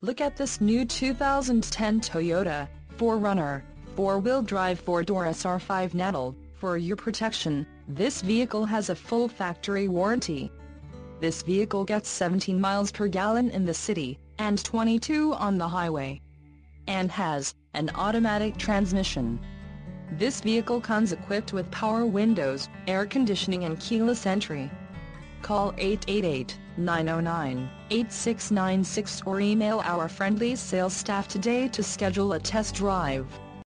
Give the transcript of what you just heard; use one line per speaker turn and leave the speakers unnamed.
Look at this new 2010 Toyota 4Runner, 4-wheel drive 4-door SR5 Natal. For your protection, this vehicle has a full factory warranty. This vehicle gets 17 miles per gallon in the city, and 22 on the highway. And has, an automatic transmission. This vehicle comes equipped with power windows, air conditioning and keyless entry. Call 888-909-8696 or email our friendly sales staff today to schedule a test drive.